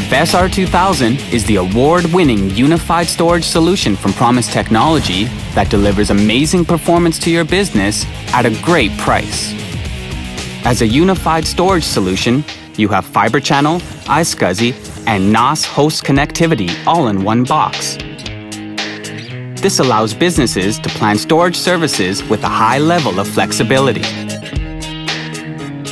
VESS R2000 is the award-winning unified storage solution from Promise Technology that delivers amazing performance to your business at a great price. As a unified storage solution, you have Fibre Channel, iSCSI, and NAS host connectivity all in one box. This allows businesses to plan storage services with a high level of flexibility.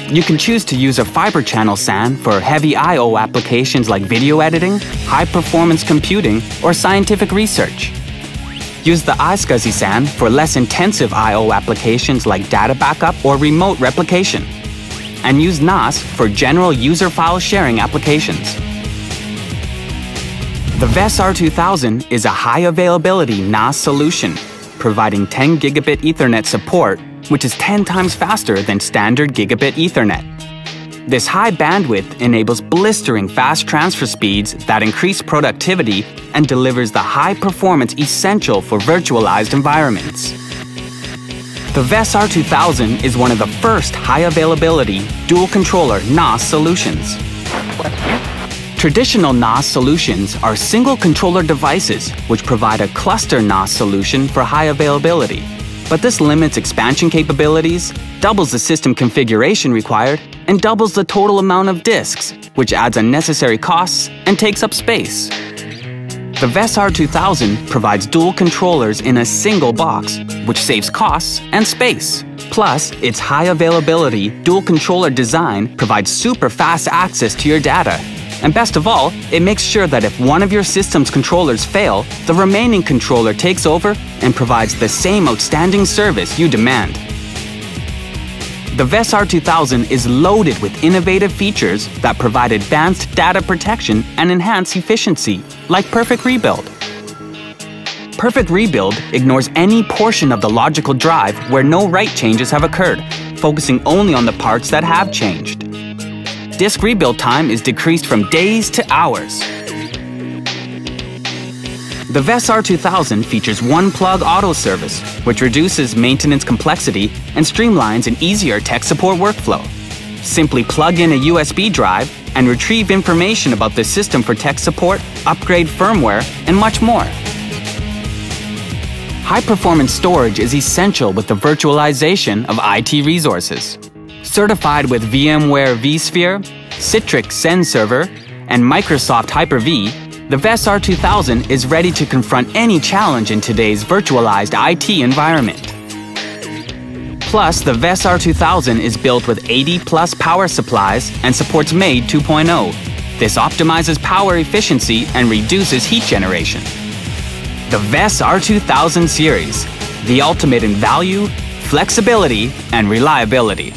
You can choose to use a fiber channel SAN for heavy I.O. applications like video editing, high-performance computing, or scientific research. Use the iSCSI SAN for less intensive I.O. applications like data backup or remote replication. And use NAS for general user file sharing applications. The VESS R2000 is a high-availability NAS solution, providing 10 gigabit Ethernet support which is 10 times faster than standard gigabit Ethernet. This high bandwidth enables blistering fast transfer speeds that increase productivity and delivers the high performance essential for virtualized environments. The VESS R2000 is one of the first high availability dual controller NAS solutions. Traditional NAS solutions are single controller devices which provide a cluster NAS solution for high availability but this limits expansion capabilities, doubles the system configuration required, and doubles the total amount of disks, which adds unnecessary costs and takes up space. The VESS R2000 provides dual controllers in a single box, which saves costs and space. Plus, its high availability dual controller design provides super fast access to your data and best of all, it makes sure that if one of your system's controllers fail, the remaining controller takes over and provides the same outstanding service you demand. The VESS R2000 is loaded with innovative features that provide advanced data protection and enhance efficiency, like Perfect Rebuild. Perfect Rebuild ignores any portion of the logical drive where no write changes have occurred, focusing only on the parts that have changed disk rebuild time is decreased from days to hours. The VESS R2000 features one-plug auto service, which reduces maintenance complexity and streamlines an easier tech support workflow. Simply plug in a USB drive and retrieve information about the system for tech support, upgrade firmware, and much more. High-performance storage is essential with the virtualization of IT resources. Certified with VMware vSphere, Citrix Xen Server, and Microsoft Hyper-V, the VESS R2000 is ready to confront any challenge in today's virtualized IT environment. Plus, the VESS R2000 is built with 80 plus power supplies and supports MAID 2.0. This optimizes power efficiency and reduces heat generation. The VESS R2000 series, the ultimate in value, flexibility, and reliability.